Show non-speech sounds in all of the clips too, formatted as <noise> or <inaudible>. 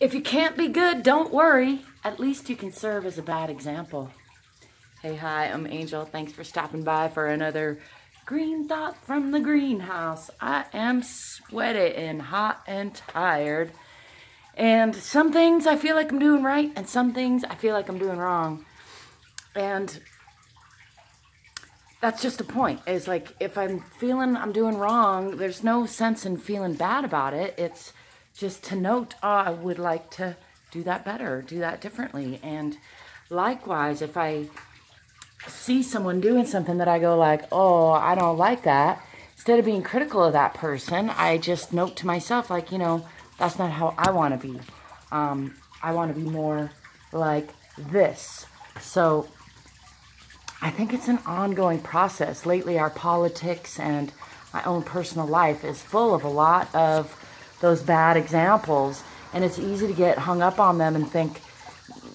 If you can't be good, don't worry. At least you can serve as a bad example. Hey, hi, I'm Angel. Thanks for stopping by for another green thought from the greenhouse. I am sweaty and hot and tired. And some things I feel like I'm doing right, and some things I feel like I'm doing wrong. And that's just the point. Is like if I'm feeling I'm doing wrong, there's no sense in feeling bad about it. It's just to note, oh, I would like to do that better, do that differently. And likewise, if I see someone doing something that I go like, oh, I don't like that, instead of being critical of that person, I just note to myself, like, you know, that's not how I want to be. Um, I want to be more like this. So I think it's an ongoing process. Lately, our politics and my own personal life is full of a lot of those bad examples, and it's easy to get hung up on them and think,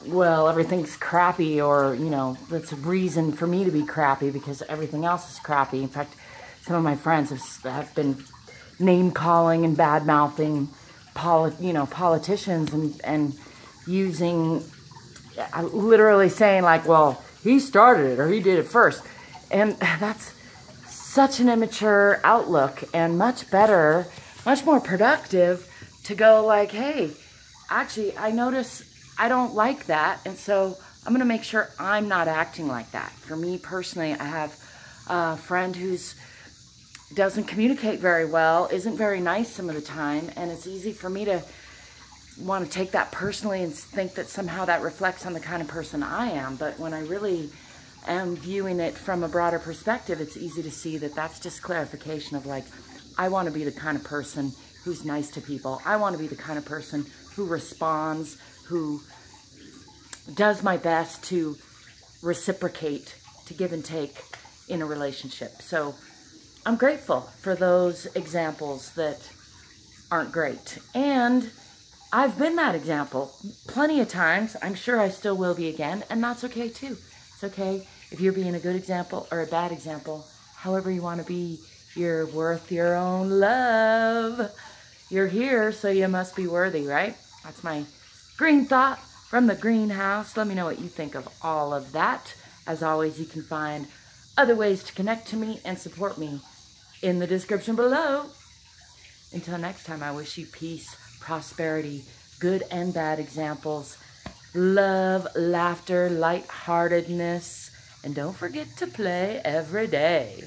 well, everything's crappy, or, you know, that's a reason for me to be crappy because everything else is crappy. In fact, some of my friends have, have been name calling and bad mouthing, poli- you know, politicians and, and using, uh, literally saying, like, well, he started it or he did it first. And <laughs> that's such an immature outlook and much better much more productive to go like, hey, actually, I notice I don't like that. And so I'm going to make sure I'm not acting like that. For me personally, I have a friend who's doesn't communicate very well, isn't very nice some of the time, and it's easy for me to want to take that personally and think that somehow that reflects on the kind of person I am. But when I really am viewing it from a broader perspective, it's easy to see that that's just clarification of like, I want to be the kind of person who's nice to people. I want to be the kind of person who responds, who does my best to reciprocate, to give and take in a relationship. So I'm grateful for those examples that aren't great. And I've been that example plenty of times. I'm sure I still will be again, and that's okay too. It's okay if you're being a good example or a bad example, however you want to be you're worth your own love. You're here, so you must be worthy, right? That's my green thought from the greenhouse. Let me know what you think of all of that. As always, you can find other ways to connect to me and support me in the description below. Until next time, I wish you peace, prosperity, good and bad examples, love, laughter, lightheartedness, and don't forget to play every day.